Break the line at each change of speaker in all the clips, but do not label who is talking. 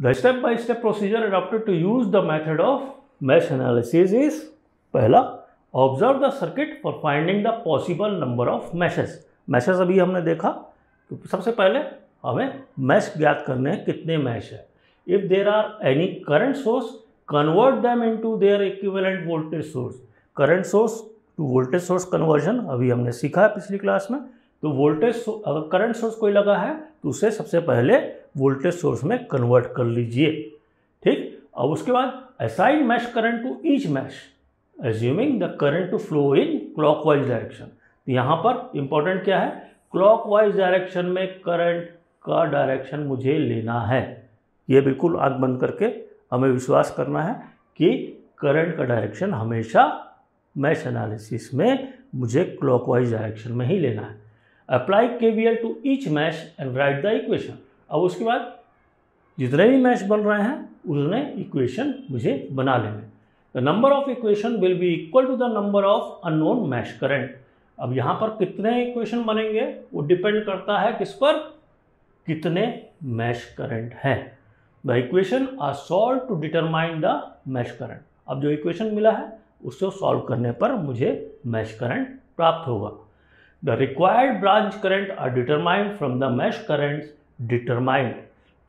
Step by step procedure adopted to use the method of mesh analysis is पहला observe the circuit for finding the possible number of meshes meshes अभी हमने देखा तो सबसे पहले हमें मैश ज्ञात करने हैं कितने मैश है। If there are any current source convert them into their equivalent voltage source current source to voltage source conversion अभी हमने सीखा है पिछली क्लास में। तो वोल्टेज अगर करंट सोर्स कोई लगा है तो उसे सबसे पहले वोल्टेज सोर्स में कन्वर्ट कर लीजिए, ठीक? अब उसके बाद assign mesh current to each mesh assuming the current to flow in clockwise direction तो यहाँ पर इंपॉर्टेंट क्या है? क्लॉकवाइज डायरेक्शन में करंट का डायरेक्शन मुझे लेना है। ये बिल्कुल आँख बंद करके हमें विश्वास करना है कि करंट का डायरेक्शन हमेशा मैश एनालिसिस में मुझे क्लॉकवाइज डायरेक्शन में ही लेना है। अप्लाई के to each mesh and write the equation अब उसके बाद जितने भी मैश बन रहे हैं, उतने इक्वेशन मुझे बना लेने the number of equation will be equal to the number of unknown mesh current अब यहाँ पर कितने इक्वेशन बनेंगे, वो डिपेंड करता है किस पर? कितने मैश करंट हैं। The equation are solve to determine the mesh current अब जो इक्वेशन मिला है, उसको सॉल्व करने पर मुझे मैश करंट प्राप्त होगा। The required branch current are determined from the mesh current determined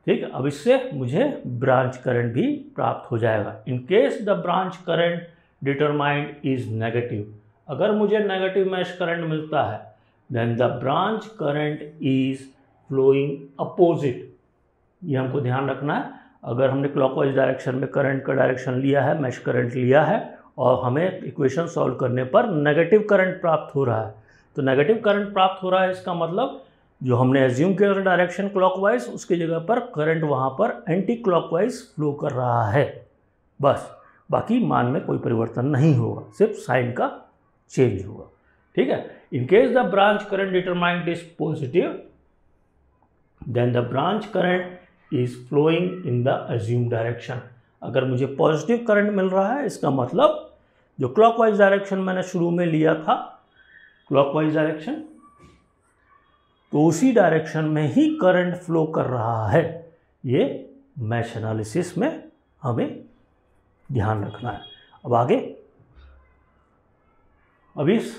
ठीक? अब इससे मुझे ब्रांच करंट भी प्राप्त हो जाएगा। In case the branch current determined is negative अगर मुझे नेगेटिव मैश करंट मिलता है then the branch current is flowing opposite ये हमको ध्यान रखना है। अगर हमने क्लॉकवाइज डायरेक्शन में करंट का डायरेक्शन लिया है मैश करंट लिया है, और हमें इक्वेशन सॉल्व करने पर नेगेटिव करंट प्राप्त हो रहा है तो नेगेटिव करंट प्राप्त हो रहा है, इसका मतलब जो हमने एज्यूम किया था डायरेक्शन क्लॉकवाइज उसकी जगह पर करंट वहाँ पर एंटी क्लॉकवाइज फ्लो कर रहा है। बस, बाकी मान में कोई परिवर्तन नहीं होगा, सिर्फ़ साइन का चेंज होगा। ठीक है? In case the branch current determined is positive then the branch current is flowing in the assume direction अगर मुझे पॉजिटिव करंट मिल रहा है, इसका मतलब जो क्लॉकवाइज डायरेक्शन मैंने शुरू में लिया था क्लॉकवाइज डायरेक्शन तो उसी डायरेक्शन में ही करंट फ्लो कर रहा है। ये मैश एनालिसिस में हमें ध्यान रखना है। अब आगे अब इस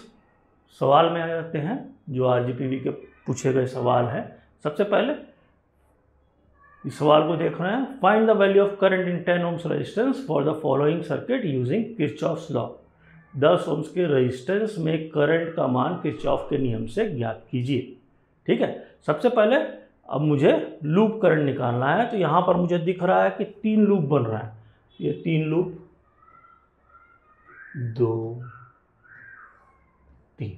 सवाल में आ जाते हैं, जो आर के पूछे गए सवाल है। सबसे पहले इस सवाल को देख रहे हैं। Find the value of current in ten ohms resistance for the following circuit using Kirchhoff's law दस ओम्स के रेजिस्टेंस में करंट का मान किरचॉफ के नियम से ज्ञात कीजिए। ठीक है? सबसे पहले अब मुझे लूप करंट निकालना है तो यहाँ पर मुझे दिख रहा है कि तीन लूप बन रहा है। ये तीन लूप दो, तीन।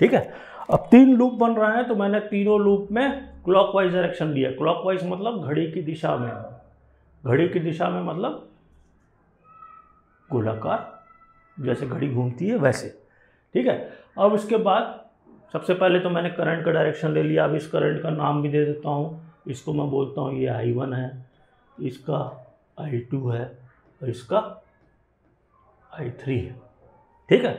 ठीक है? अब तीन लूप बन रहा है तो मैंने तीनों लूप में क्लॉकवाइज डायरेक्शन लिया क्लॉकवाइज मतलब घड़ी की दिशा में। घड़ी की दिशा में मतलब गोलाकार, जैसे घड़ी घूमती है वैसे। ठीक है? अब इसके बाद सबसे पहले तो मैंने करंट का डायरेक्शन ले लिया। अब इस करंट का नाम भी दे देता हूँ। इसको मैं बोलता हूँ, ये आई वन है, इसका आई टू है और इसका आई थ्री है। ठीक है?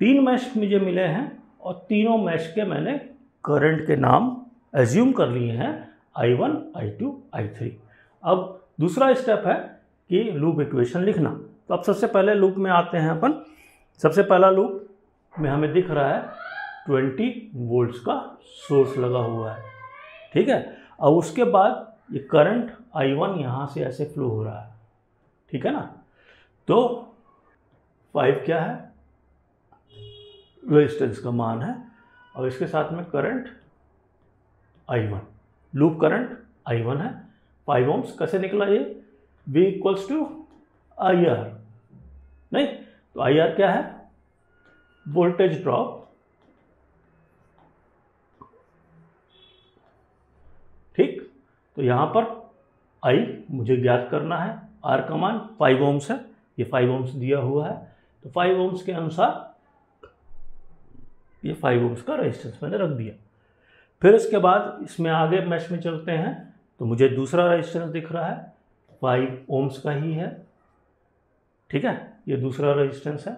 तीन मैश मुझे मिले हैं और तीनों मैश के मैंने करंट के नाम एज्यूम कर लिए हैं। I one I two I three अब दूसरा स्टेप है कि लूप इक्वेशन लिखना। तो अब सबसे पहले लूप में आते हैं अपन। सबसे पहला लूप में हमें दिख रहा है ट्वेंटी वोल्ट्स का सोर्स लगा हुआ है। ठीक है? अब उसके बाद ये करंट आई वन यहाँ से ऐसे फ्लो हो रहा है। ठीक है ना? तो फाइव क्या है? रेजिस्टेंस का मान है। और इसके साथ में current I one. Loop current I one है। फाइव ओम्स कैसे निकला ये? V equals to I R नहीं? तो आई आर क्या है? वोल्टेज ड्रॉप ठीक तो यहाँ पर आई मुझे ज्ञात करना है आर का मान फाइव ओम्स है, ये फाइव ओम्स दिया हुआ है तो फाइव ओम्स के अनुसार ये फाइव ओम्स का रेजिस्टेंस मैंने रख दिया। फिर इसके बाद इसमें आगे मैच में चलते हैं तो मुझे दूसरा रेजिस्टेंस दिख रहा है फाइव ओम्स का ही है, ठीक है, ये दूसरा रेजिस्टेंस है।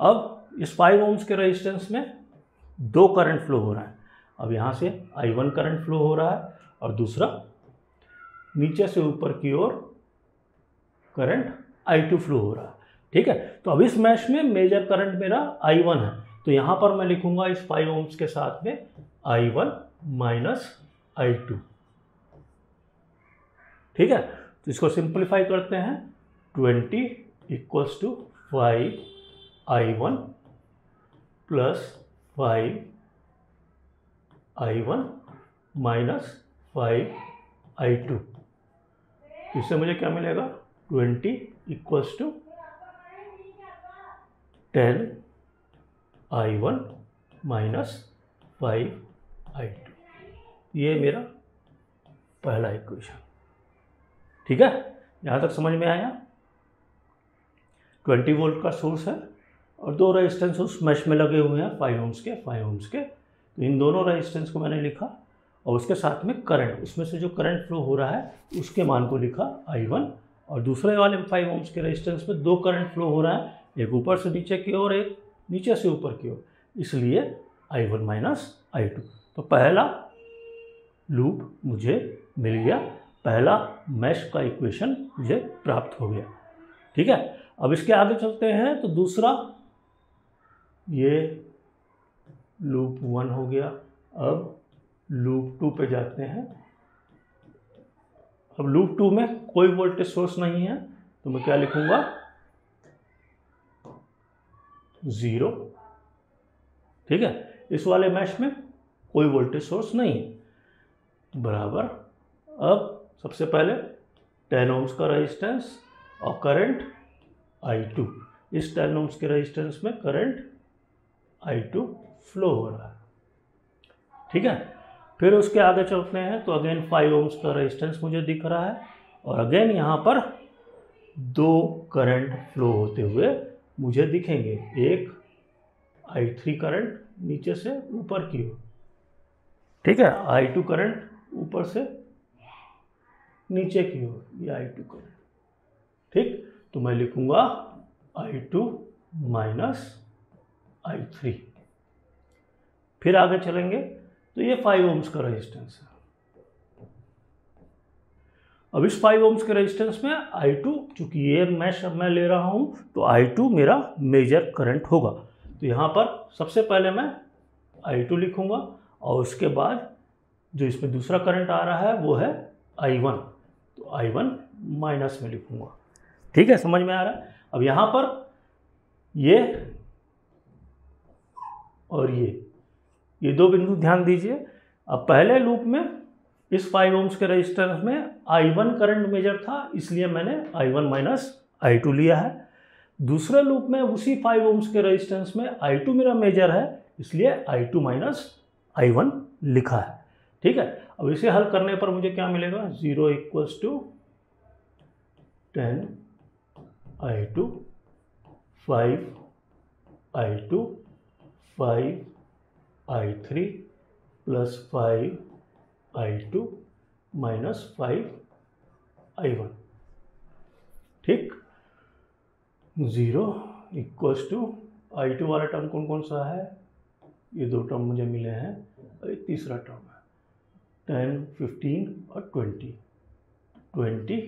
अब इस फाइव ओम्स के रेजिस्टेंस में दो करंट फ्लो हो रहा है। अब यहाँ से आई वन करंट फ्लो हो रहा है और दूसरा नीचे से ऊपर की ओर करंट आई टू फ्लो हो रहा है। ठीक है? तो अब इस मैश में मेजर करंट मेरा आई वन है। तो यहाँ पर मैं लिखूँगा इस फाइव ओम्स के साथ में I one minus I two ठीक है? तो इसको सिंप्लीफाई करते हैं। Twenty equals to five I one plus five I one minus five I two इससे मुझे क्या मिलेगा? Twenty equals to ten I one minus five I two ये मेरा पहला इक्वेशन ठीक है? यहाँ तक समझ में आया? ट्वेंटी वोल्ट का सोर्स है और दो रेजिस्टेंस उस मैश में लगे हुए हैं फाइव ओम्स के फाइव ओम्स के। तो इन दोनों रेजिस्टेंस को मैंने लिखा और उसके साथ में करंट उसमें से जो करंट फ्लो हो रहा है, उसके मान को लिखा आई वन और दूसरे वाले फाइव ओम्स के रेजिस्टेंस में दो करंट फ्लो हो रहा है, एक ऊपर से नीचे की ओर, एक नीचे से ऊपर की ओर। इसलिए I one minus I two तो पहला लूप मुझे मिल गया, पहला मैश का इक्वेशन मुझे प्राप्त हो गया। ठीक है? अब इसके आगे चलते हैं तो दूसरा ये लूप वन हो गया। अब लूप टू पे जाते हैं। अब लूप टू में कोई वोल्टेज सोर्स नहीं है तो मैं क्या लिखूँगा? ज़ीरो। ठीक है? इस वाले मैश में कोई वोल्टेज सोर्स नहीं है। बराबर। अब सबसे पहले टेन ओम्स का रेजिस्टेंस और करंट आई टू इस टेन ओम्स के रेजिस्टेंस में करंट आई टू फ्लो हो रहा है। ठीक है? फिर उसके आगे चलते हैं तो अगेन फाइव ओम्स का रेजिस्टेंस मुझे दिख रहा है और अगेन यहाँ पर दो करंट फ्लो होते हुए मुझे दिखेंगे। एक आई थ्री करंट नीचे से ऊपर की ओर। ठीक है? आई टू करंट ऊपर से नीचे की ओर, ये आई टू करंट ठीक? तो मैं लिखूँगा I two minus I three फिर आगे चलेंगे तो ये फाइव ओम्स का रेजिस्टेंस है। अब इस फाइव ओम्स के रेजिस्टेंस में आई टू चूँकि ये मैश अब मैं ले रहा हूँ तो आई टू मेरा मेजर करंट होगा। तो यहाँ पर सबसे पहले मैं आई टू लिखूँगा, और उसके बाद जो इसमें दूसरा करंट आ रहा है, वो है आई वन तो आई वन माइनस में लिखूँगा। ठीक है, समझ में आ रहा है? अब यहाँ पर ये और ये। ये दो बिंदु ध्यान दीजिए। अब पहले लूप में इस फाइव ओम्स के रजिस्टेंस में आई वन करंट मेजर था, इसलिए मैंने I one minus I two लिया है। दूसरे लूप में उसी फाइव ओम्स के रजिस्टेंस में आई टू मेरा मेजर है, इसलिए I two minus I one लिखा है। ठीक है? अब इसे हल करने पर मुझे क्या मिलेगा? Zero equals to ten I two five I two five I three plus five I two minus five I one ठीक? Zero equals to I two वाला टर्म कौन कौन सा है? ये दो टर्म मुझे मिले हैं। और एक तीसरा टर्म है। टेन फिफ्टीन और twenty twenty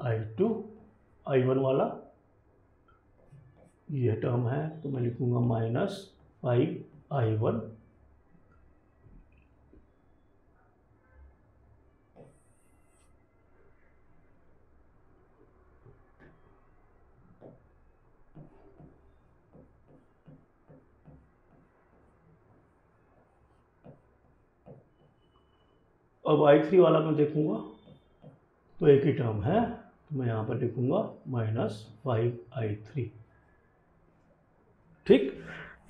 I two I one वाला। ये टर्म है तो मैं लिखूँगा माइनस फाइव आई वन अब आई थ्री वाला मैं देखूँगा। तो एक ही टर्म है तो मैं यहाँ पर लिखूँगा माइनस फाइव आई थ्री ठीक?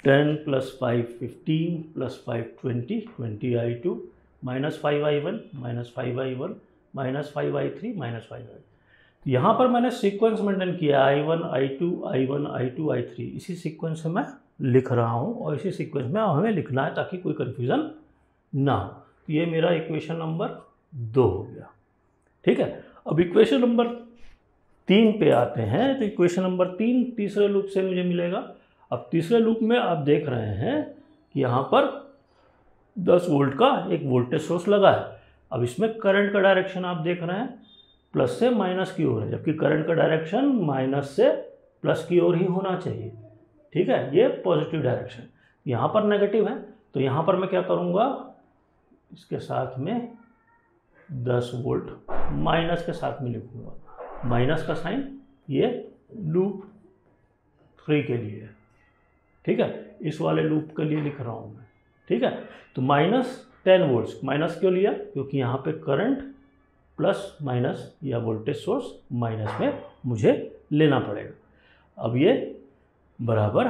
Ten plus five fifteen plus five twenty twenty I two minus five I one minus five I one minus five I three minus five I यहाँ पर मैंने सीक्वेंस मेंटेन किया I one I two I one I two I three इसी sequence से मैं लिख रहा हूँ और इसी सीक्वेंस में हमें लिखना है ताकि कोई कन्फ्यूज़न ना हो। तो ये मेरा इक्वेशन नंबर दो हो गया। ठीक है? अब इक्वेशन नंबर तीन पे आते हैं तो इक्वेशन नंबर तीन तीसरे लूप से मुझे मिलेगा। अब तीसरे लूप में आप देख रहे हैं कि यहाँ पर 10 वोल्ट का एक वोल्टेज सोर्स लगा है। अब इसमें करंट का डायरेक्शन आप देख रहे हैं, प्लस से माइनस की ओर है, जबकि करंट का डायरेक्शन माइनस से प्लस की ओर ही होना चाहिए। ठीक है, ये पॉजिटिव डायरेक्शन। यहाँ पर नेगेटिव है तो यहाँ पर मैं क्या करूँगा, इसके साथ में 10 वोल्ट माइनस के साथ में लिखूँगा। माइनस का साइन ये लूप थ्री के लिए है। ठीक है? इस वाले लूप के लिए लिख रहा हूँ मैं। ठीक है? तो माइनस टेन वोल्ट्स माइनस क्यों लिया? क्योंकि यहाँ पे करंट प्लस माइनस या वोल्टेज सोर्स माइनस में मुझे लेना पड़ेगा। अब ये बराबर,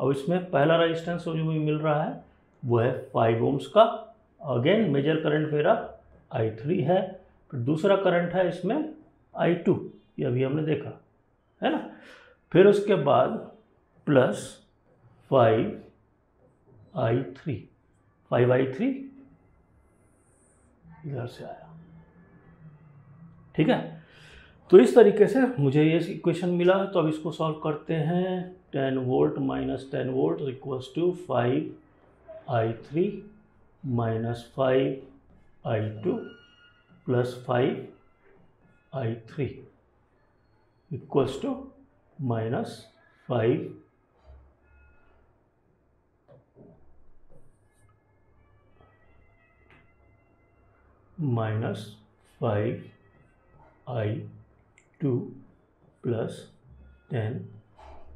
अब इसमें पहला रेजिस्टेंस जो मुझे मिल रहा है, वो है फाइव ओम्स का। अगेन मेजर करंट मेरा आई थ्री है, फिर दूसरा करंट है इसमें आई टू ये अभी हमने देखा, है ना? फिर उसके बाद plus five I three five I three इधर से आया। ठीक है? तो इस तरीके से मुझे ये इक्वेशन मिला। तो अब इसको सॉल्व करते हैं। Ten volt minus ten volt equals to five I three minus five I two plus five I three equals to minus five minus five I two plus ten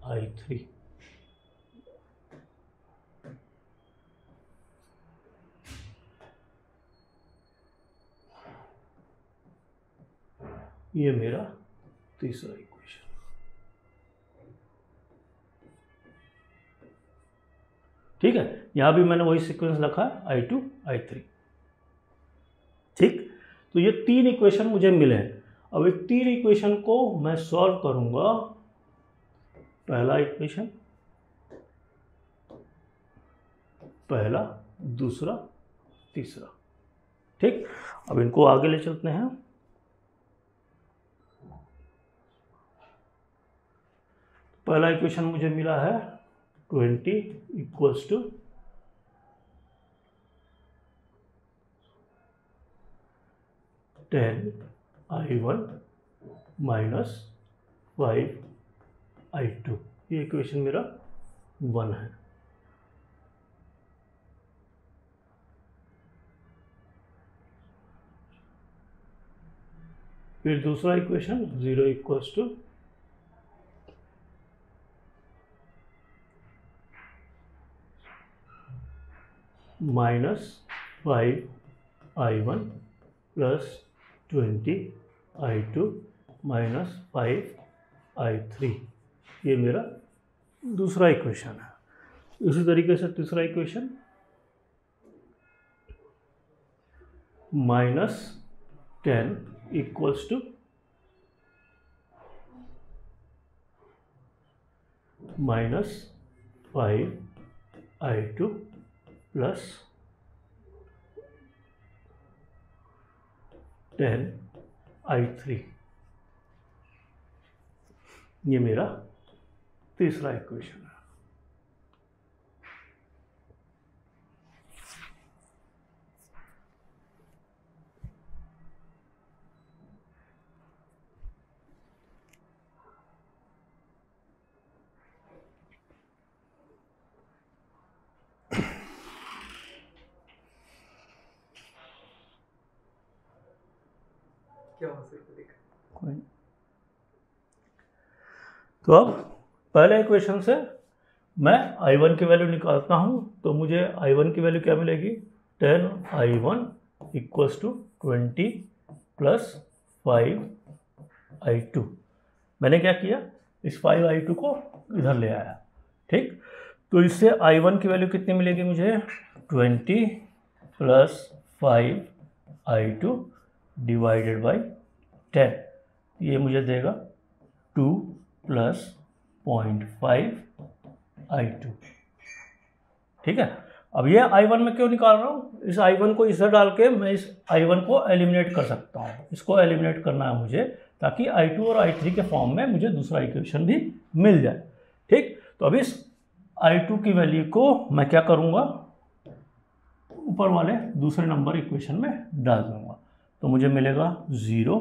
I three ये मेरा तीसरा equation ठीक है? यहाँ भी मैंने वही sequence लिखा है आई टू आई थ्री ठीक? तो ये तीन इक्वेशन मुझे मिले अब ये तीन इक्वेशन को मैं सॉल्व करूँगा। पहला इक्वेशन पहला, दूसरा, तीसरा। ठीक? अब इनको आगे ले चलते हैं। पहला इक्वेशन मुझे मिला है twenty equals to ten I one minus five I two. ये इक्वेशन मेरा वन है। फिर दूसरा equation zero equals to minus five I one plus twenty, I two, minus five, I three. ये मेरा दूसरा इक्वेशन है। इसी तरीके से तीसरा equation, minus ten equals to minus five, I two plus ten I three. ये मेरा तीसरा इक्वेशन है
क्या हो सकता है
कोई नहीं। तो अब पहले इक्वेशन से मैं I1 की वैल्यू निकालता हूँ तो मुझे I1 की वैल्यू क्या मिलेगी? Ten I one equals to twenty plus five I two मैंने क्या किया? इस फाइव आई टू को इधर ले आया। ठीक? तो इससे I1 की वैल्यू कितनी मिलेगी मुझे? Twenty plus five I two divided by ten ये मुझे देगा two plus point five I two ठीक है? अब ये आई वन में क्यों निकाल रहा हूँ? इस आई वन को इधर डाल के मैं इस आई वन को एलिमिनेट कर सकता हूँ। इसको एलिमिनेट करना है मुझे, ताकि आई टू और आई थ्री के फॉर्म में मुझे दूसरा इक्वेशन भी मिल जाए। ठीक? तो अब इस आई टू की वैल्यू को मैं क्या करूँगा? ऊपर वाले दूसरे नंबर इक्वेशन में डाल दूँगा। तो मुझे मिलेगा zero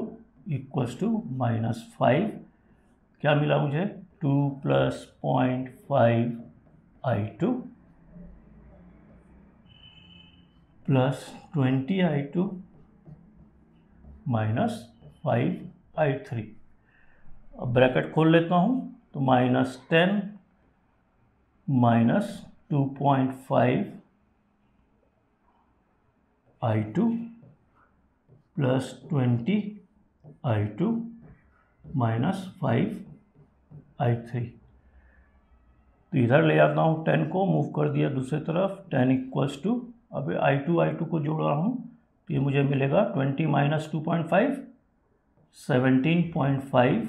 equals to minus five क्या मिला मुझे? Two plus point five I two plus twenty I two minus five I three. अब ब्रैकेट खोल लेता हूँ तो minus ten minus two point five I two plus twenty I two minus five I three तो इधर ले आता हूँ टेन को मूव कर दिया दूसरी तरफ़, टेन इक्वल्स टू अब आई टू आई टू को जोड़ रहा हूँ तो ये मुझे मिलेगा twenty minus two point five seventeen point five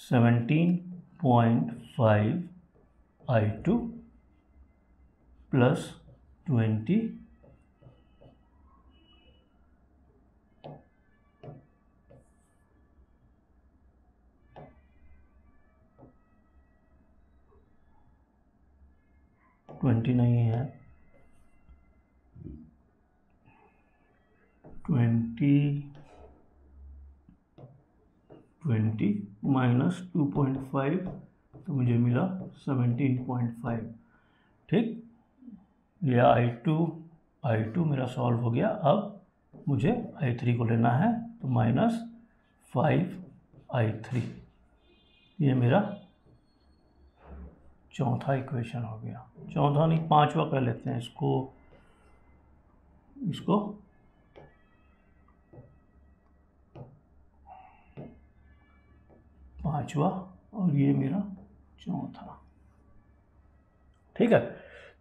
seventeen point five I two plus twenty twenty नहीं है। Twenty twenty minus two point five तो मुझे मिला सेवेंटीन पॉइंट फाइव। ठीक? ये आई टू आई टू मेरा सॉल्व हो गया। अब मुझे आई थ्री को लेना है तो माइनस फाइव आई थ्री। ये मेरा चौथा इक्वेशन हो गया। चौथा नहीं, पांचवा कर लेते हैं इसको। इसको पांचवा और ये मेरा चौथा। ठीक है?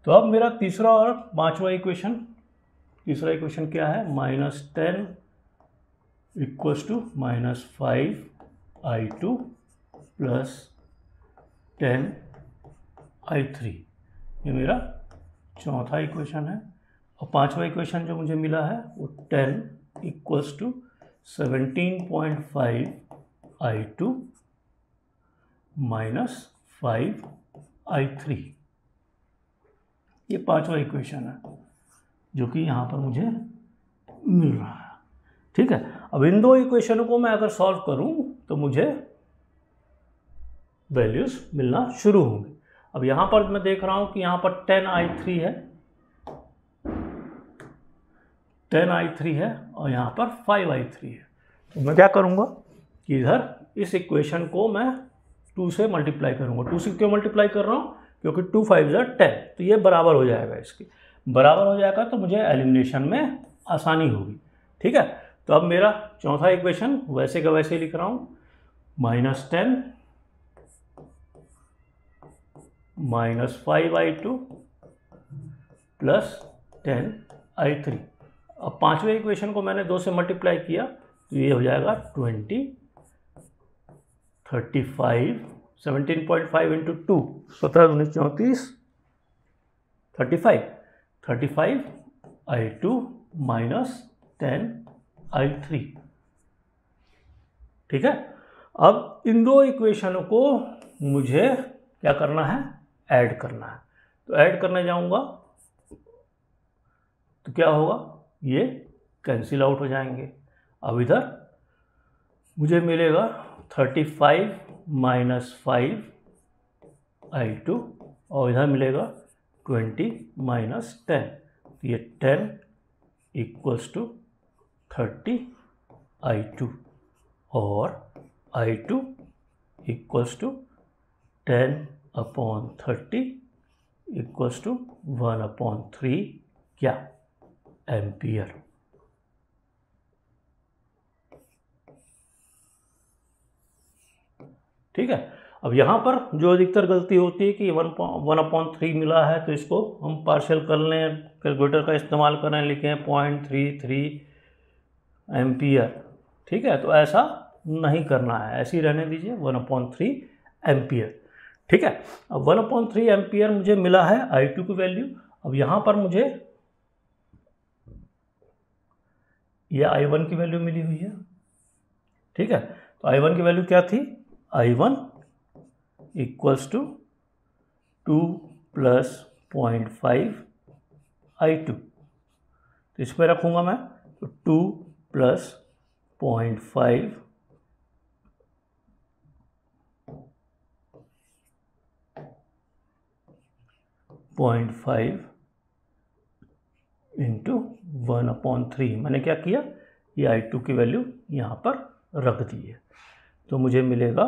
तो अब मेरा तीसरा और पांचवा इक्वेशन तीसरा इक्वेशन क्या है? Minus ten equals to minus five I two plus ten I three. ये मेरा चौथा इक्वेशन है। और पांचवा इक्वेशन जो मुझे मिला है, वो ten equals to seventeen point five I two minus five I three ये पांचवा इक्वेशन है, जो कि यहाँ पर मुझे मिल रहा है। ठीक है? अब इन दो इक्वेशनों को मैं अगर सॉल्व करूँ तो मुझे वैल्यूज़ मिलना शुरू होंगे। अब यहाँ पर मैं देख रहा हूँ कि यहाँ पर टेन आई थ्री है। टेन आई थ्री है और यहाँ पर फाइव आई थ्री है। तो मैं क्या करूँगा कि इधर इस इक्वेशन को मैं टू से मल्टीप्लाई करूँगा। टू से क्यों मल्टीप्लाई कर रहा हूँ? क्योंकि टू फाइव ज़र टेन तो ये बराबर हो जाएगा इसके। बराबर हो जाएगा तो मुझे एलिमिनेशन में आसानी होगी। ठीक है? तो अब मेरा चौथा इक्वेशन वैसे का वैसे लिख रहा हूँ। Minus ten minus five I two plus ten I three. अब पाँचवें इक्वेशन को मैंने दो से मल्टीप्लाई किया तो ये हो जाएगा twenty thirty five, seventeen point five into two, सत्रह उन्नीस चौंतीस, thirty five. Thirty five I two minus ten I three. ठीक है? अब इन दो इक्वेशनों को मुझे क्या करना है? ऐड करना है। तो ऐड करने जाऊँगा तो क्या होगा? ये कैंसिल आउट हो जाएँगे। अब इधर मुझे मिलेगा thirty five minus five I two और इधर मिलेगा ट्वेंटी माइनस टेन ये ten equals to thirty I two और I two equals to ten upon thirty equals to one upon three क्या? एम्पियर। ठीक है? अब यहाँ पर जो अधिकतर गलती होती है कि वन वन अपॉइंट थ्री मिला है तो इसको हम पार्शियल कर लें कैलकुलेटर का इस्तेमाल करें, लिखें पॉइंट थ्री थ्री एम्पियर। ठीक है? तो ऐसा नहीं करना है। ऐसे ही रहने दीजिए वन अपॉइंट थ्री एम्पियर। ठीक है? अब वन अपॉइंट थ्री एम्पियर मुझे मिला है आई टू की वैल्यू अब यहाँ पर मुझे ये आई वन की वैल्यू मिली हुई है। ठीक है? तो आई वन की वैल्यू क्या थी? I one equals to two plus point five I two तो इस पर रखूँगा मैं तो two plus point five point five into one upon three मैंने क्या किया? ये आई टू की वैल्यू यहाँ पर रख दी है तो मुझे मिलेगा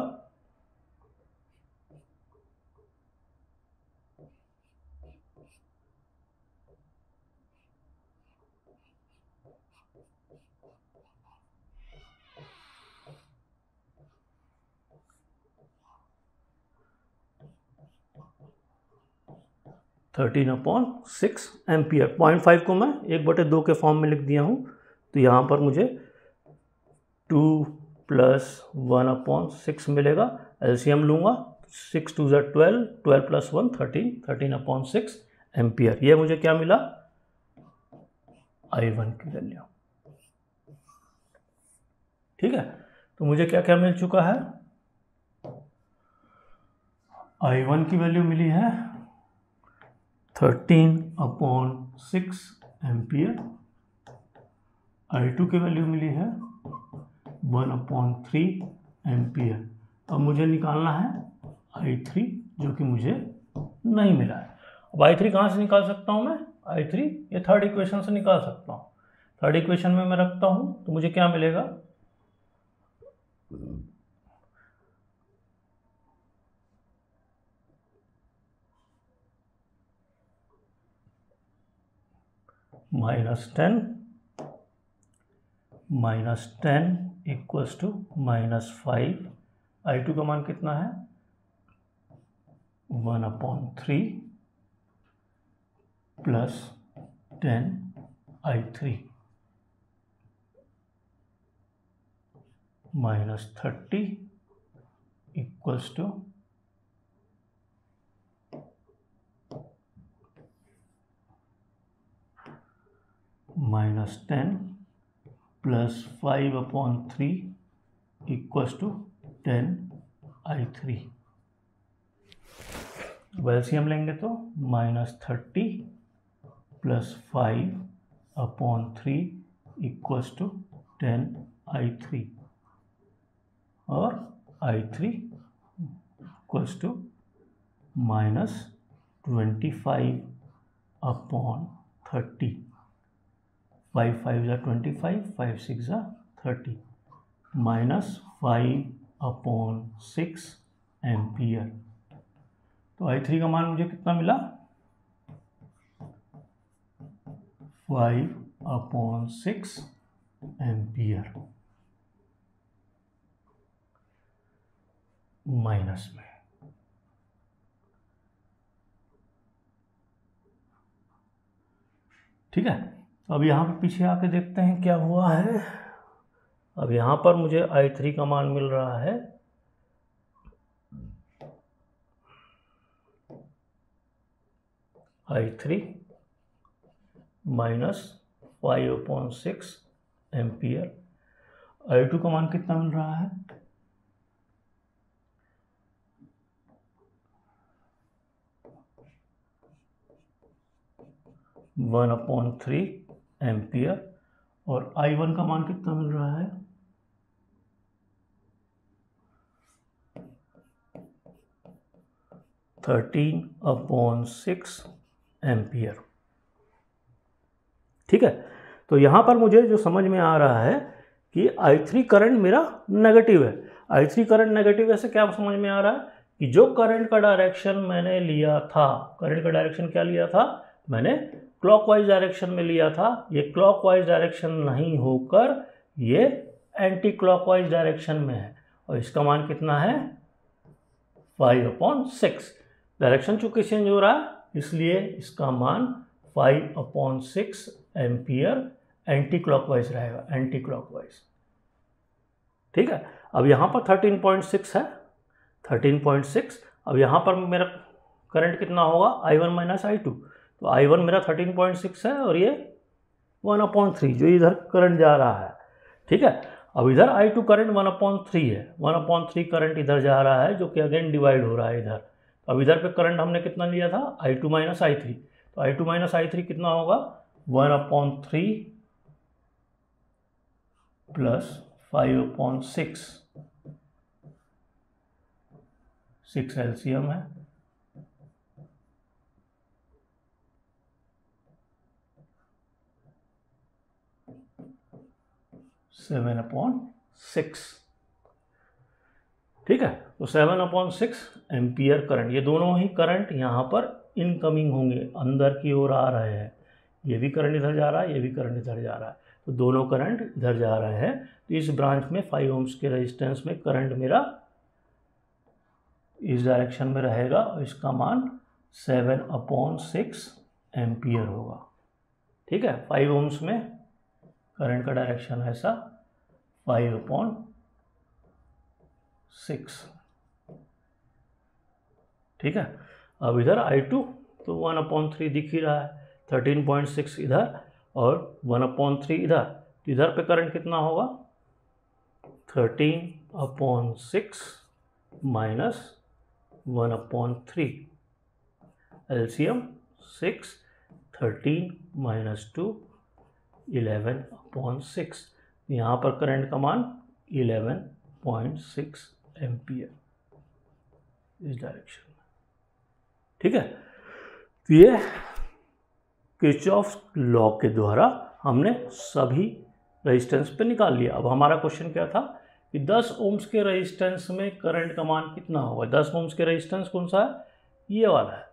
thirteen upon six ampere point five को मैं एक बटे दो के फॉर्म में लिख दिया हूँ। तो यहाँ पर मुझे two plus one upon six मिलेगा। एलसीएम लूँगा। सिक्स टू ज़ा twelve twelve plus one thirteen thirteen upon six ampere ये मुझे क्या मिला? आई वन की वैल्यू ठीक है? तो मुझे क्या क्या मिल चुका है? आई वन की वैल्यू मिली है। Thirteen upon six ampere I two की वैल्यू मिली है वन अपॉन थ्री एम्पियर अब मुझे निकालना है आई थ्री जो कि मुझे नहीं मिला है। अब आई थ्री कहाँ से निकाल सकता हूँ मैं? आई थ्री ये थर्ड इक्वेशन से निकाल सकता हूँ। थर्ड इक्वेशन में मैं रखता हूँ तो मुझे क्या मिलेगा? Minus ten minus ten equals to minus five I two का मान कितना है? One upon three plus ten I three minus thirty equals to minus ten plus five upon three equals to ten I three वेल्सियम लेंगे तो minus thirty plus five upon three equals to ten I three और I three equals to minus twenty five upon thirty five five ज़ा twenty five five six ज़ा thirty minus five upon six ampere तो I three का मान मुझे कितना मिला? Five upon six ampere minus में. ठीक है? अब यहाँ पर पीछे आके देखते हैं क्या हुआ है। अब यहाँ पर मुझे आई थ्री का मान मिल रहा है। I three minus five upon six ampere I two का मान कितना मिल रहा है? One upon three ampere. और आई वन का मान कितना मिल रहा है? Thirteen upon six ampere. ठीक है? तो यहाँ पर मुझे जो समझ में आ रहा है कि आई थ्री करंट मेरा नेगेटिव है। आई थ्री करंट नेगेटिव ऐसे क्या समझ में आ रहा है? कि जो करंट का डायरेक्शन मैंने लिया था करंट का डायरेक्शन क्या लिया था? मैंने क्लॉकवाइज डायरेक्शन में लिया था, ये क्लॉकवाइज डायरेक्शन नहीं होकर ये एंटी क्लॉकवाइज डायरेक्शन में है। और इसका मान कितना है? फाइव अपॉन सिक्स डायरेक्शन चूँकि चेंज हो रहा है, इसलिए इसका मान five upon six ampere anti clockwise रहेगा एंटी क्लॉकवाइज ठीक है? अब यहाँ पर थर्टीन पॉइंट सिक्स है। थर्टीन पॉइंट सिक्स अब यहाँ पर मेरा करंट कितना होगा? I one minus I two तो आई वन मेरा थर्टीन पॉइंट सिक्स है और ये वन अपॉइंट थ्री जो इधर करंट जा रहा है। ठीक है? अब इधर I two current one upon three है। वन अपॉइंट थ्री करंट इधर जा रहा है, जो कि अगेन डिवाइड हो रहा है इधर। अब इधर पे करंट हमने कितना लिया था? I two minus I three तो I two minus I three कितना होगा? One upon three plus five upon six six LCM है। सेवन अपॉन सिक्स ठीक है? तो seven upon six ampere current ये दोनों ही करंट यहाँ पर इनकमिंग होंगे। अंदर की ओर आ रहे हैं। ये भी करंट इधर जा रहा है, ये भी करंट इधर जा रहा है। तो दोनों करंट इधर जा रहे हैं। तो इस ब्रांच में फाइव ओम्स के रेजिस्टेंस में करंट मेरा इस डायरेक्शन में रहेगा और इसका मान सेवन अपॉन सिक्स एम्पियर होगा। ठीक है? फाइव ओम्स में करंट का डायरेक्शन ऐसा फाइव अपॉन सिक्स ठीक है? अब इधर आई टू तो वन अपॉन थ्री दिख ही रहा है। थर्टीन पॉइंट सिक्स इधर और वन अपॉन थ्री इधर। तो इधर पे करंट कितना होगा? Thirteen upon six minus one upon three LCM six thirteen minus two eleven upon six यहाँ पर करंट का मान इलेवन पॉइंट सिक्स एम्पियर इस डायरेक्शन में। ठीक है? तो ये किचऑफ लॉ के द्वारा हमने सभी रेजिस्टेंस पे निकाल लिया। अब हमारा क्वेश्चन क्या था? कि 10 ओम्स के रेजिस्टेंस में करंट का मान कितना होगा? 10 ओम्स के रेजिस्टेंस कौन सा है? ये वाला है।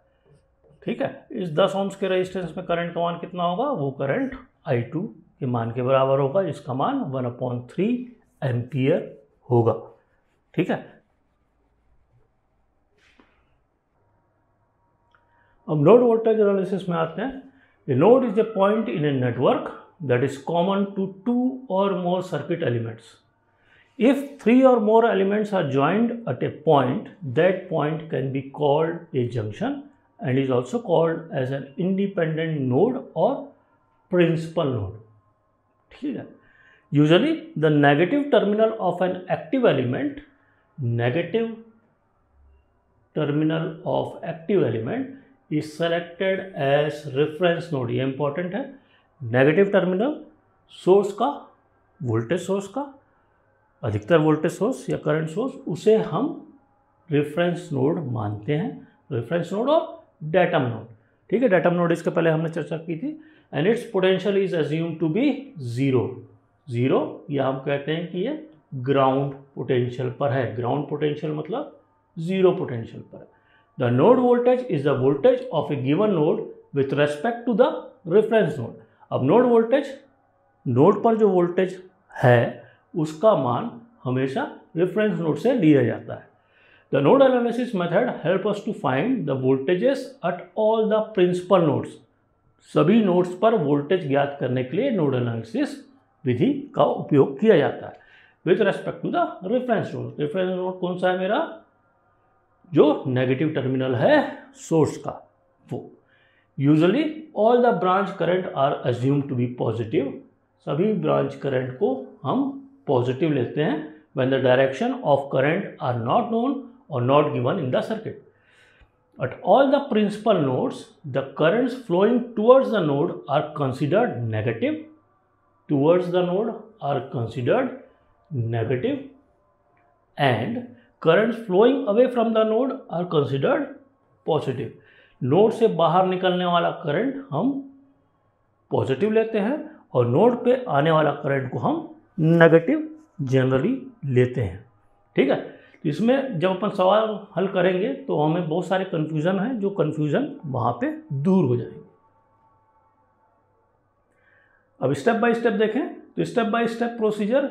ठीक है? इस 10 ओम्स के रेजिस्टेंस में करंट का मान कितना होगा? वो करंट I2 के मान के बराबर होगा इसका मान वन अपॉइंट थ्री एम्पियर होगा। ठीक है? अब नोड वोल्टेज एनालिसिस में आते हैं। A node is a point in a network that is common to two or more circuit elements if three or more elements are joint at a point that point can be called a junction and is also called as an independent node or principal node ठीक है? Usually the negative terminal of an active element negative terminal of active element is selected as reference node ये important है। Negative terminal source का voltage source का, अधिकतर voltage source या current source उसे हम रेफरेंस नोड मानते हैं। रेफरेंस नोड और डेटम नोड ठीक है? डेटम नोड इसके पहले हमने चर्चा की थी। And its potential is assume to be zero zero या हम कहते हैं कि ये ग्राउंड पोटेंशियल पर है। ग्राउंड पोटेंशियल मतलब ज़ीरो पोटेंशियल पर है। The node voltage is the voltage of a given node with respect to the reference node. अब node वोल्टेज नोड पर जो वोल्टेज है, उसका मान हमेशा रेफरेंस नोड से लिया जाता है। The node analysis method help us to find the voltages at all the principal nodes सभी नोड्स पर वोल्टेज ज्ञात करने के लिए नोड एनालिसिस विधि का उपयोग किया जाता है। With respect to the reference node reference node कौन सा है मेरा? जो नेगेटिव टर्मिनल है सोर्स का, वो। Usually all the branch current are assume to be positive सभी ब्रांच करंट को हम पॉजिटिव लेते हैं। When the direction of current are not known or not given in the circuit. At all the principal nodes, the currents flowing towards the node are considered negative, towards the node are considered negative, and currents flowing away from the node are considered positive. Node से बाहर निकलने वाला current हम positive लेते हैं और node पे आने वाला करंट को हम नेगेटिव जनरली लेते हैं ठीक है तो इसमें जब अपन सवाल हल करेंगे तो हमें बहुत सारे कन्फ्यूज़न हैं, जो कन्फ्यूज़न वहाँ पे दूर हो जाएँगे। अब स्टेप बाय स्टेप देखें तो step by step procedure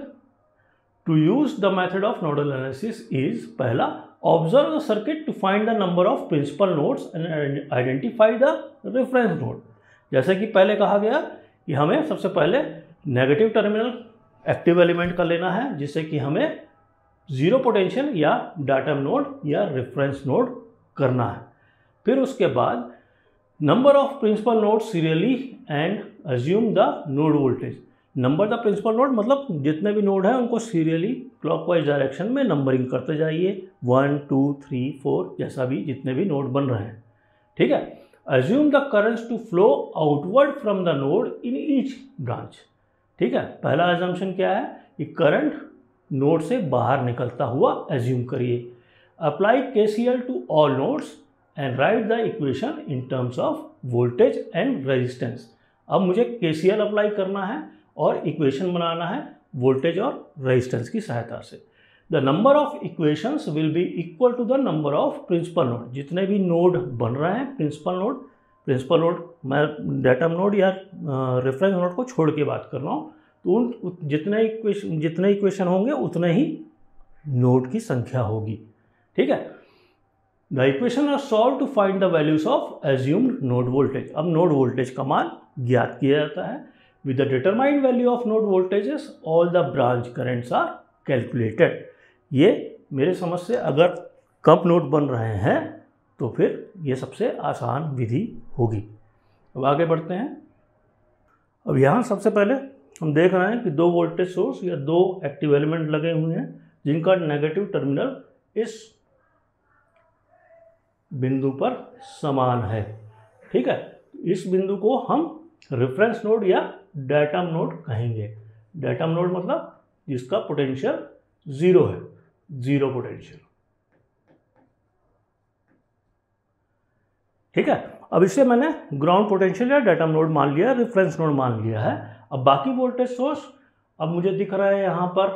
to use the method of nodal analysis is पहला observe the circuit to find the number of principal nodes and identify the reference node जैसे कि पहले कहा गया कि हमें सबसे पहले नेगेटिव टर्मिनल एक्टिव एलिमेंट का लेना है, जिससे कि हमें ज़ीरो पोटेंशियल या डाटम नोड या रेफरेंस नोड करना है। फिर उसके बाद number of principal node serially and assume the node voltage. Number the principal node मतलब जितने भी नोड हैं उनको सीरियली क्लॉकवाइज डायरेक्शन में नंबरिंग करते जाइए। वन, टू, थ्री, फोर जैसा भी जितने भी नोड बन रहे हैं। ठीक है? Assume the currents to flow outward from the node in each branch ठीक है? पहला एजम्पन क्या है? कि करंट नोड से बाहर निकलता हुआ एज्यूम करिए। Apply K C L to all nodes and write the equation in terms of voltage and resistance अब मुझे के सी एल अप्लाई करना है और इक्वेशन बनाना है वोल्टेज और रेजिस्टेंस की सहायता से। The number of equations will be equal to the number of principal node जितने भी नोड बन रहे हैं प्रिंसिपल नोड प्रिंसिपल नोड मैं डेटम नोड या रेफरेंस नोड को छोड़ के बात कर रहा हूँ। तो उन जितने इक्वेशन जितने इक्वेशन होंगे उतने ही नोड की संख्या होगी। ठीक है? The equation are solve to find the values of assumed node voltage अब नोड वोल्टेज का मान ज्ञात किया जाता है। With the determined value of node voltages, all the branch currents are calculated. ये मेरे समझ से अगर कब नोट बन रहे हैं तो फिर ये सबसे आसान विधि होगी। अब आगे बढ़ते हैं। अब यहाँ सबसे पहले हम देख रहे हैं कि दो वोल्टेज सोर्स या दो एक्टिव एलिमेंट लगे हुए हैं, जिनका नेगेटिव टर्मिनल इस बिंदु पर समान है। ठीक है? इस बिंदु को हम रेफरेंस नोड या डाटम नोड कहेंगे। डाटम नोड मतलब जिसका पोटेंशियल ज़ीरो है। ज़ीरो पोटेंशियल ठीक है? अब इसे मैंने ग्राउंड पोटेंशियल या डाटम नोड मान लिया रेफरेंस नोड मान लिया है। अब बाकी वोल्टेज सोर्स अब मुझे दिख रहा है यहाँ पर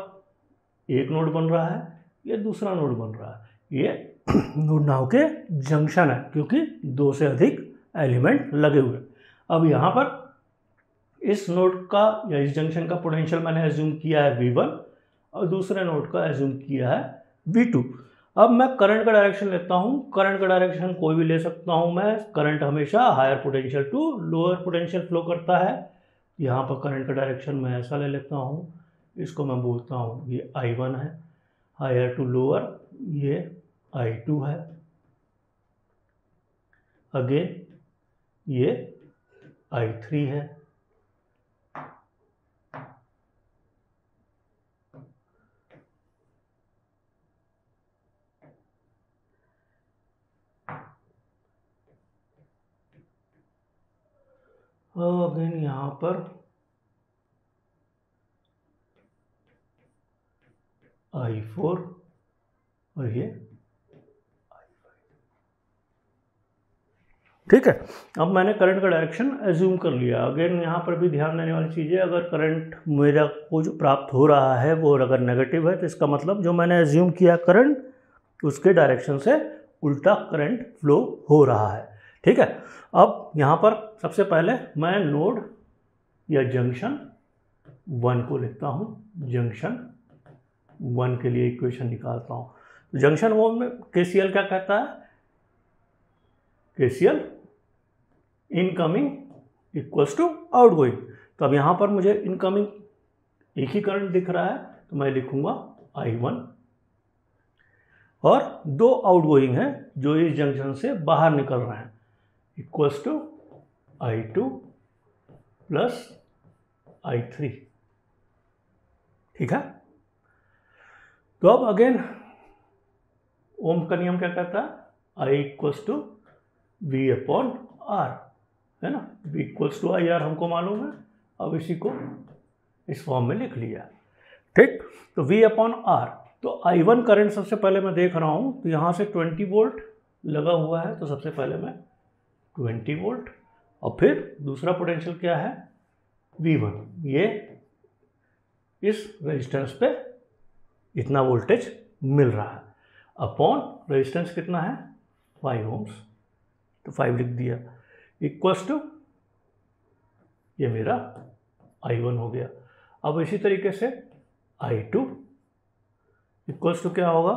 एक नोड बन रहा है, ये दूसरा नोड बन रहा है। ये नोड नाव के जंक्शन है, क्योंकि दो से अधिक एलिमेंट लगे हुए। अब यहाँ पर इस नोड का या इस जंक्शन का पोटेंशियल मैंने एज्यूम किया है वी वन और दूसरे नोड का एज्यूम किया है वी टू अब मैं करंट का डायरेक्शन लेता हूँ। करंट का डायरेक्शन कोई भी ले सकता हूँ मैं। करंट हमेशा higher potential to lower potential flow करता है। यहाँ पर करंट का डायरेक्शन मैं ऐसा ले लेता हूँ, इसको मैं बोलता हूँ, ये आई वन है हायर टू लोअर ये आई टू है। अगेन ये आई थ्री है। अगेन यहाँ पर आई फोर और ये ठीक है, अब मैंने करंट का डायरेक्शन एज्यूम कर लिया। अगेन यहाँ पर भी ध्यान देने वाली चीज़ है, अगर करंट मेरा को जो प्राप्त हो रहा है, वो अगर नेगेटिव है तो इसका मतलब जो मैंने एज्यूम किया करंट उसके डायरेक्शन से उल्टा करंट फ्लो हो रहा है। ठीक है? अब यहाँ पर सबसे पहले मैं नोड या जंक्शन वन को लिखता हूँ। जंक्शन वन के लिए इक्वेशन निकालता हूँ। जंक्शन वन में के क्या कहता है? के incoming equals to outgoing तो अब यहाँ पर मुझे इनकमिंग एक ही करंट दिख रहा है तो मैं लिखूँगा आई वन और दो आउट गोइंग हैं जो इस जंक्शन से बाहर निकल रहे हैं। To I two plus I three ठीक है? तो अब अगेन ओम का नियम क्या कहता है? I equals to V upon R है ना? V equals to I R हमको मालूम है। अब इसी को इस फॉर्म में लिख लिया। ठीक? तो वी अपॉन आर तो आई वन करेंट सबसे पहले मैं देख रहा हूँ तो यहाँ से ट्वेंटी वोल्ट लगा हुआ है तो सबसे पहले मैं ट्वेंटी वोल्ट और फिर दूसरा पोटेंशियल क्या है? वी वन ये इस रेजिस्टेंस पे इतना वोल्टेज मिल रहा है। अपॉन रेजिस्टेंस कितना है? फाइव ओम्स तो फाइव लिख दिया। इक्वल्स टू ये मेरा आई वन हो गया। अब इसी तरीके से आई टू इक्वल्स टू क्या होगा?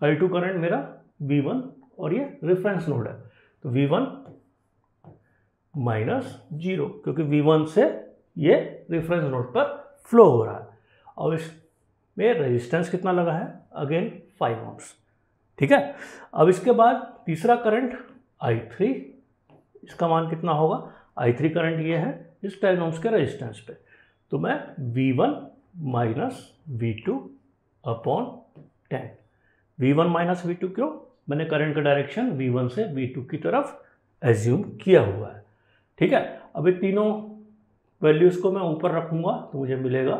आई टू करंट मेरा वी वन और ये रेफरेंस नोड है। तो वी वन माइनस ज़ीरो क्योंकि वी वन से ये रेफरेंस नोड पर फ्लो हो रहा है। और इसमें रेजिस्टेंस कितना लगा है? अगेन फाइव ओम्स ठीक है? अब इसके बाद तीसरा करंट आई थ्री इसका मान कितना होगा? आई थ्री करंट ये है इस टेन ओम्स के रेजिस्टेंस पे। तो मैं V one minus V two upon ten V one minus V two क्यों? मैंने करंट का डायरेक्शन वी वन से वी टू की तरफ़ एज्यूम किया हुआ है। ठीक है? अभी तीनों वैल्यूज़ को मैं ऊपर रखूँगा तो मुझे मिलेगा।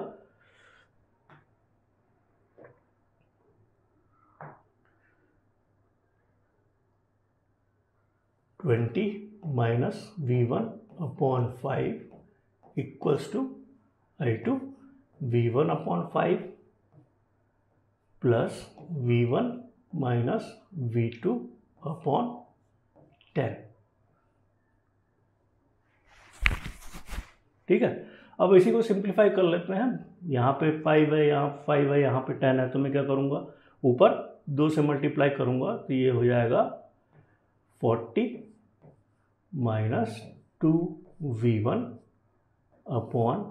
Twenty minus V one upon five equals to I two V one upon five plus V one minus V two upon ten ठीक है? अब इसी को सिंप्लीफाई कर लेते हैं यहाँ पे फाइव है, यहाँ फाइव है, यहाँ पे टेन है तो मैं क्या करूँगा? ऊपर दो से मल्टीप्लाई करूँगा तो ये हो जाएगा forty minus two V one upon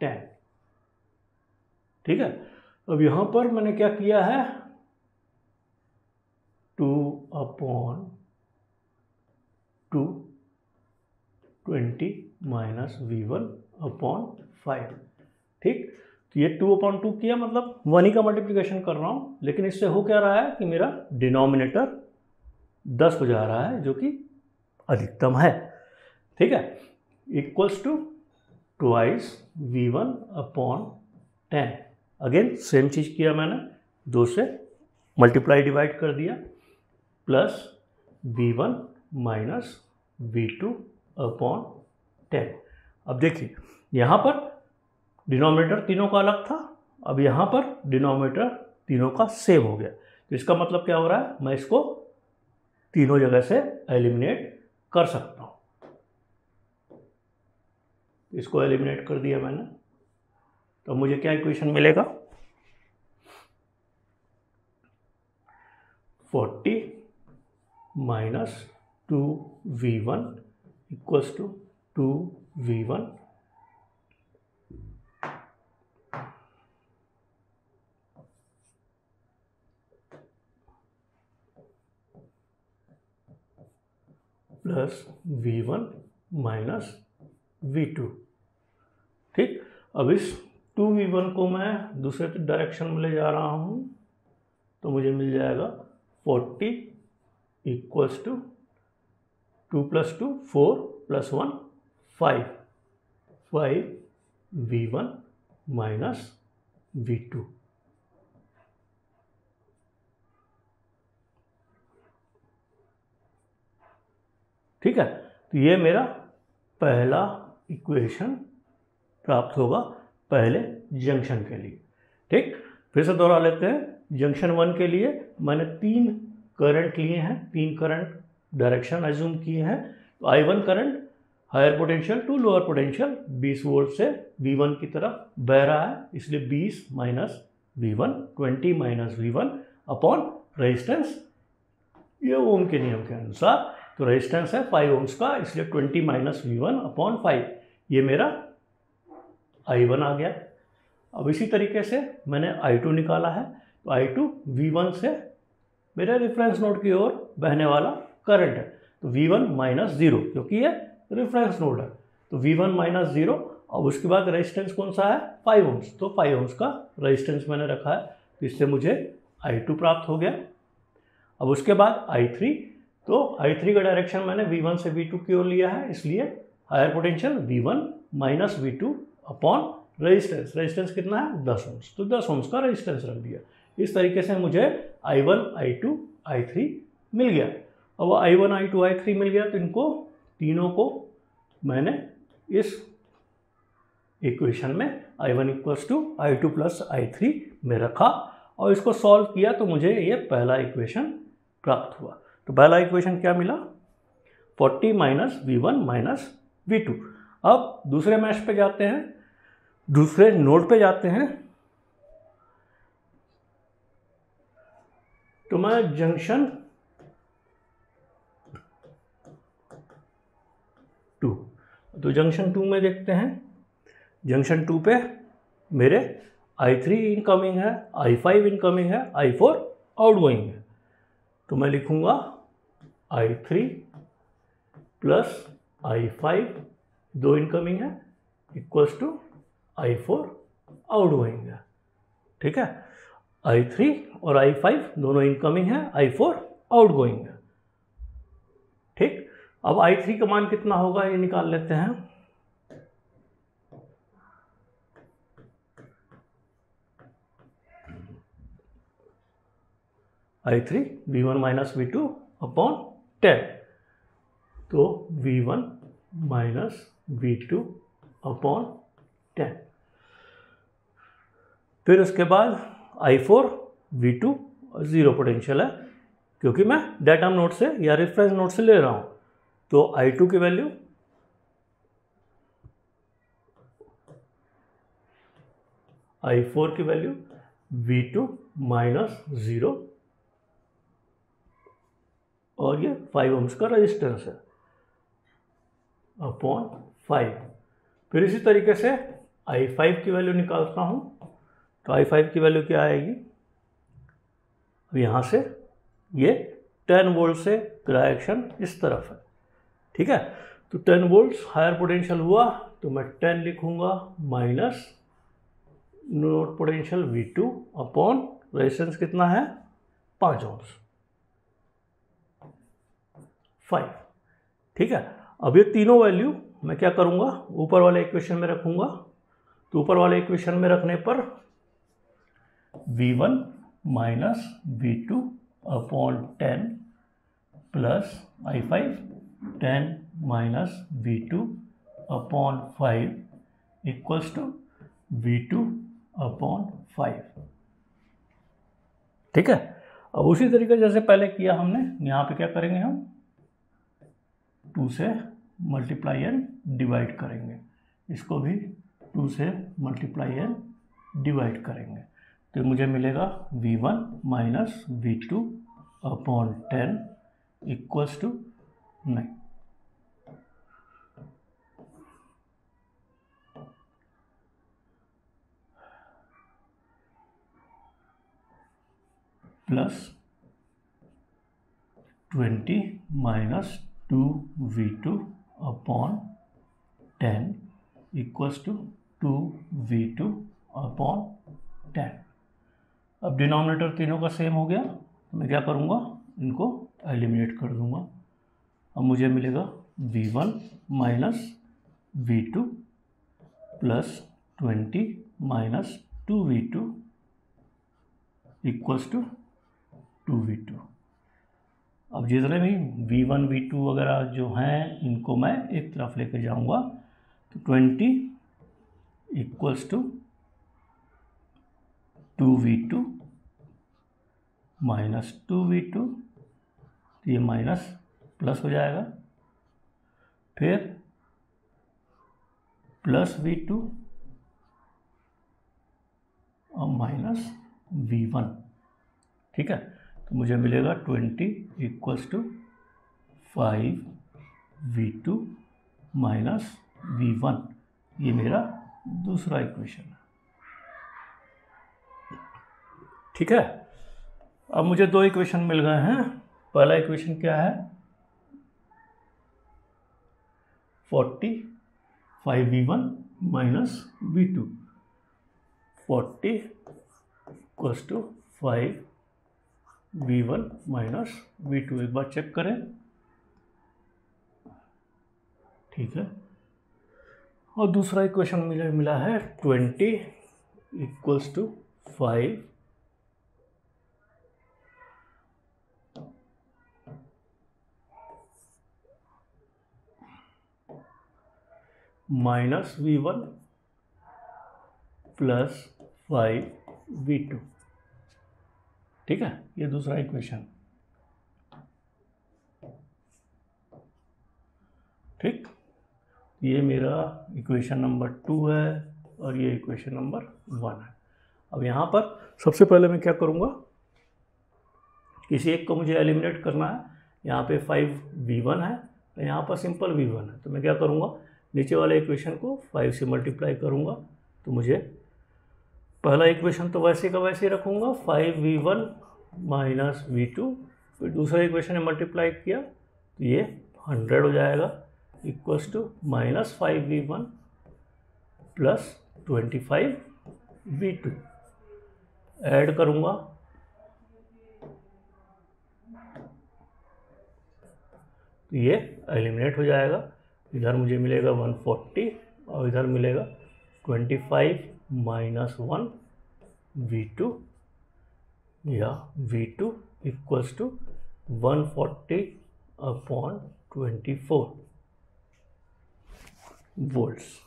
ten ठीक है? अब यहाँ पर मैंने क्या किया है? Upon two twenty minus V one upon five ठीक? तो ये टू अपॉन टू किया मतलब वन ही का मल्टीप्लिकेशन कर रहा हूँ, लेकिन इससे हो क्या रहा है कि मेरा डिनोमिनेटर दस हो जा रहा है, जो कि अधिकतम है। ठीक है? Equals to twice V one upon ten again same चीज़ किया मैंने, दो से मल्टीप्लाई डिवाइड कर दिया। Plus V one minus V two upon ten. अब देखिए, यहाँ पर डिनोमिनेटर तीनों का अलग था, अब यहाँ पर डिनोमिनेटर तीनों का सेम हो गया। तो इसका मतलब क्या हो रहा है? मैं इसको तीनों जगह से एलिमिनेट कर सकता हूँ। इसको एलिमिनेट कर दिया मैंने तो मुझे क्या इक्वेशन मिलेगा? Forty equals to two V one plus V one minus V two ठीक? अब इस टू वी वन को मैं दूसरे डायरेक्शन में ले जा रहा हूँ तो मुझे मिल जाएगा forty equals to two plus two four plus one five five V one minus V two ठीक है? तो ये मेरा पहला इक्वेशन प्राप्त होगा पहले जंक्शन के लिए। ठीक? फिर से दोहरा लेते हैं। जंक्शन वन के लिए मैंने तीन करंट लिए हैं, तीन करंट डायरेक्शन एज्यूम किए हैं तो I one current higher potential to lower potential 20 volt से V1 की तरफ़ बह रहा है, इसलिए 20 minus V one twenty minus V one upon resistance ये ओम के नियम के अनुसार तो रजिस्टेंस है फाइव ओम्स का, इसलिए 20 minus V one upon five ये मेरा आई वन आ गया। अब इसी तरीके से मैंने आई टू निकाला है तो आई टू वी वन से मेरे रेफरेंस नोड की ओर बहने वाला करंट है। तो वी वन माइनस ज़ीरो क्योंकि ये रेफरेंस नोड है। तो वी वन माइनस ज़ीरो और उसके बाद रेजिस्टेंस कौन सा है? फाइव ओम्स तो फाइव ओम्स का रेजिस्टेंस मैंने रखा है। तो इससे मुझे आई टू प्राप्त हो गया। अब उसके बाद आई थ्री तो आई थ्री का डायरेक्शन मैंने वी वन से वी टू की ओर लिया है। इसलिए higher potential V one minus V two upon resistance resistance कितना है? दस ओम्स तो दस ओम्स का रेजिस्टेंस रख दिया। इस तरीके से मुझे I one I two I three मिल गया। अब I one I two I three मिल गया तो इनको तीनों को मैंने इस इक्वेशन में I one equals to I two plus I three में रखा और इसको सॉल्व किया तो मुझे ये पहला इक्वेशन प्राप्त हुआ। तो पहला इक्वेशन क्या मिला? Forty minus V one minus V two अब दूसरे मैश पे जाते हैं, दूसरे नोड पे जाते हैं तो मैं जंक्शन टू तो जंक्शन टू में देखते हैं। जंक्शन टू पे मेरे आई थ्री इनकमिंग है आई फाइव इनकमिंग है आई फोर आउटगोइंग है। तो मैं लिखूँगा I three plus I five दो इनकमिंग है equals to I four outgoing है। ठीक है? आई थ्री और आई फाइव दोनों इनकमिंग है आई फोर आउट गोइंग है। ठीक? अब आई थ्री का मान कितना होगा, ये निकाल लेते हैं। I three V one minus V two upon ten तो V one minus V two upon ten फिर उसके बाद I four V two zero potential है, क्योंकि मैं डाटा नोट से या रेफरेंस नोट से ले रहा हूँ। तो आई टू की वैल्यू आई फोर की value V two minus zero और ये फाइव ओम्स का रजिस्टेंस है अपॉन फाइव फिर इसी तरीके से आई फाइव की वैल्यू निकालता हूँ। तो आई फाइव की वैल्यू क्या आएगी? अब यहाँ से ये टेन वोल्ट से डायरेक्शन इस तरफ़ है। ठीक है? तो टेन वोल्ट हायर पोटेंशियल हुआ तो मैं टेन लिखूँगा minus node potential V two upon resistance कितना है? पाँच ओम्स फाइव ठीक है? अब ये तीनों वैल्यू मैं क्या करूँगा? ऊपर वाले इक्वेशन में रखूँगा। तो ऊपर वाले इक्वेशन में रखने पर v1 one minus V two upon ten plus I five ten minus V two upon five equals to V two upon five ठीक है? अब उसी तरीके जैसे पहले किया हमने, यहाँ पे क्या करेंगे हम? टू से मल्टीप्लाई एंड डिवाइड करेंगे। इसको भी टू से मल्टीप्लाई एंड डिवाइड करेंगे। तो मुझे मिलेगा v1 one minus V two upon ten equals to nine plus twenty minus two V two upon ten equals to two V two upon ten अब denominator तीनों का सेम हो गया तो मैं क्या करूँगा, इनको एलिमिनेट कर दूँगा। अब मुझे मिलेगा V one minus V two plus twenty minus two V two equals to two V two. अब जितने भी वी वन वी टू वगैरह जो हैं, इनको मैं एक तरफ़ लेके जाऊँगा तो twenty equals to two V two minus two V two ये माइनस प्लस हो जाएगा। फिर प्लस वी टू और माइनस वी वन, ठीक है? तो मुझे मिलेगा twenty equals to five V two minus V one. ये मेरा दूसरा इक्वेशन है। ठीक है? अब मुझे दो इक्वेशन मिल गए हैं। पहला इक्वेशन क्या है? Forty five V one minus V two forty equals to five V one minus V two एक बार चेक करें। ठीक है? और दूसरा इक्वेशन मुझे मिला है twenty equals to five minus V one plus five V two. ठीक है? ये दूसरा इक्वेशन। ठीक? ये मेरा इक्वेशन नंबर टू है और ये इक्वेशन नंबर वन है। अब यहाँ पर सबसे पहले मैं क्या करूँगा? किसी एक को मुझे एलिमिनेट करना है। यहाँ पे फाइव वी वन है तो यहाँ पर सिंपल वी वन है। तो मैं क्या करूँगा? नीचे वाले इक्वेशन को फाइव से मल्टीप्लाई करूँगा तो मुझे पहला इक्वेशन तो वैसे का वैसे ही रखूँगा five V one minus V two फिर दूसरा इक्वेशन में मल्टीप्लाई किया तो ये हंड्रेड हो जाएगा equals to minus five V one plus twenty five V two add करूँगा तो ये एलिमिनेट हो जाएगा। इधर मुझे मिलेगा 140 और इधर मिलेगा 25 माइनस वन वी टू या V two equals to one forty upon twenty four volts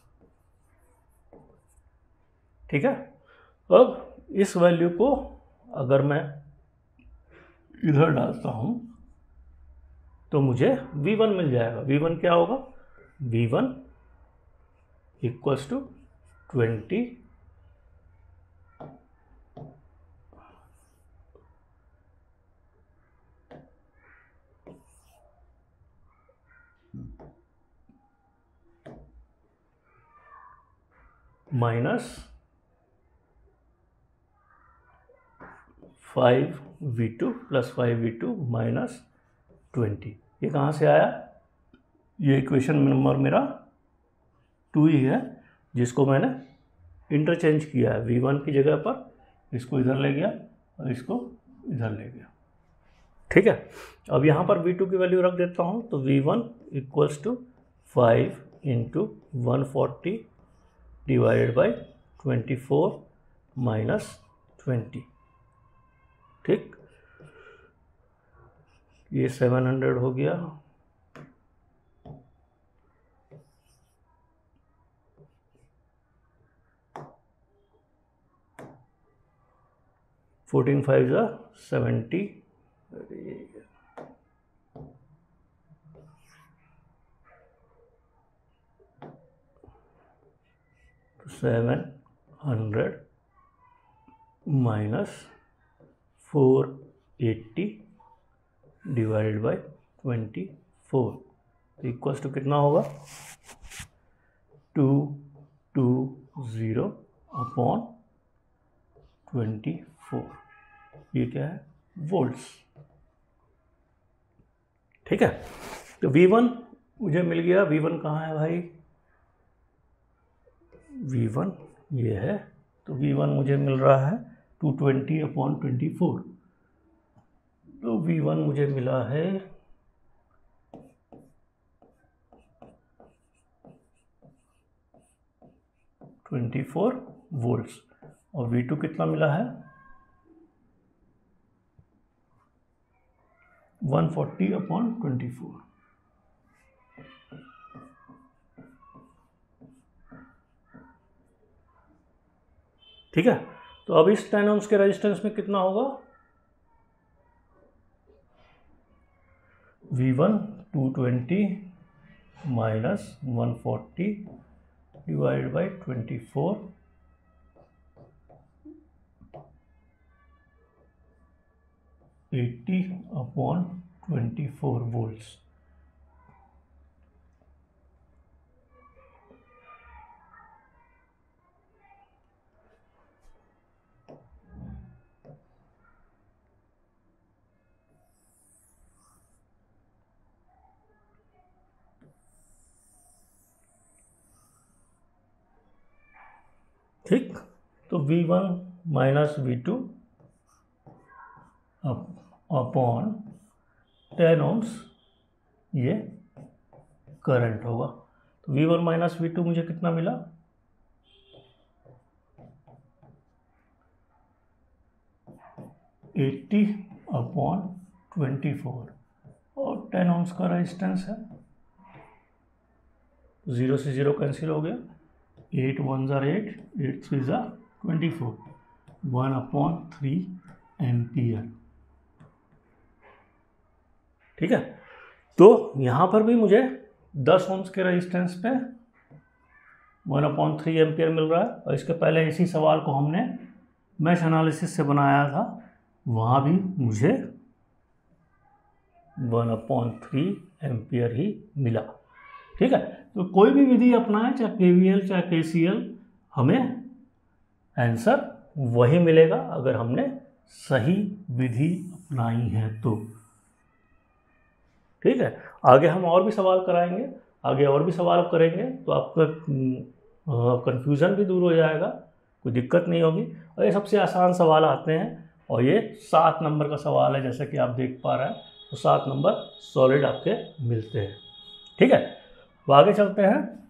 ठीक है? अब इस वैल्यू को अगर मैं इधर डालता हूँ तो मुझे V1 मिल जाएगा। V1 क्या होगा? V1 equals to twenty minus five V two plus five V two minus twenty ये कहाँ से आया? ये इक्वेशन नंबर मेरा टू ही है, जिसको मैंने इंटरचेंज किया है। वी वन की जगह पर इसको इधर ले गया और इसको इधर ले गया। ठीक है? अब यहाँ पर वी टू की वैल्यू रख देता हूँ तो V one equals two five into one forty divided by twenty four minus twenty ठीक? ये सेवन हंड्रेड हो गया। Fourteen five are seventy. Seven hundred minus four eighty divided by twenty four. तो इक्वल्स टू कितना होगा? Two two, zero upon twenty four. ये क्या है? वोल्ट्स ठीक है? तो V1 मुझे मिल गया। V1 कहाँ है भाई? V1 ये है। तो V1 मुझे मिल रहा है टू ट्वेंटी अपॉन ट्वेंटी तो वी वन मुझे मिला है ट्वेंटी फोर वोल्ट्स और वी टू कितना मिला है? One forty upon twenty four ठीक है? तो अब इस टेन ओम्स के रेजिस्टेंस में कितना होगा? V one two twenty minus one forty divide by twenty four eighty upon twenty four volts ठीक? तो V1 one minus V two upon ten ohms ये करंट होगा। तो V one minus V two मुझे कितना मिला? Eighty upon twenty four. और ten ohms का रेजिस्टेंस है। ज़ीरो से ज़ीरो कैंसिल हो गया। Eight one are eight eight three are twenty four. One upon three ampere. ठीक है? तो यहाँ पर भी मुझे दस ओम्स के रेजिस्टेंस पे वन अपॉन थ्री एम्पियर मिल रहा है और इसके पहले इसी सवाल को हमने मैश एनालिसिस से बनाया था। वहाँ भी मुझे वन अपॉन थ्री एम्पियर ही मिला। ठीक है? तो कोई भी विधि अपनाएँ, चाहे के वी चाहे के हमें आंसर वही मिलेगा अगर हमने सही विधि अपनाई है तो। ठीक है? आगे हम और भी सवाल कराएँगे, आगे और भी सवाल करेंगे तो आपका कन्फ्यूज़न भी दूर हो जाएगा, कोई दिक्कत नहीं होगी। और ये सबसे आसान सवाल आते हैं, और ये सात नंबर का सवाल है, जैसा कि आप देख पा रहे हैं तो सात नंबर सॉलिड आपके मिलते हैं। ठीक है? तो आगे चलते हैं।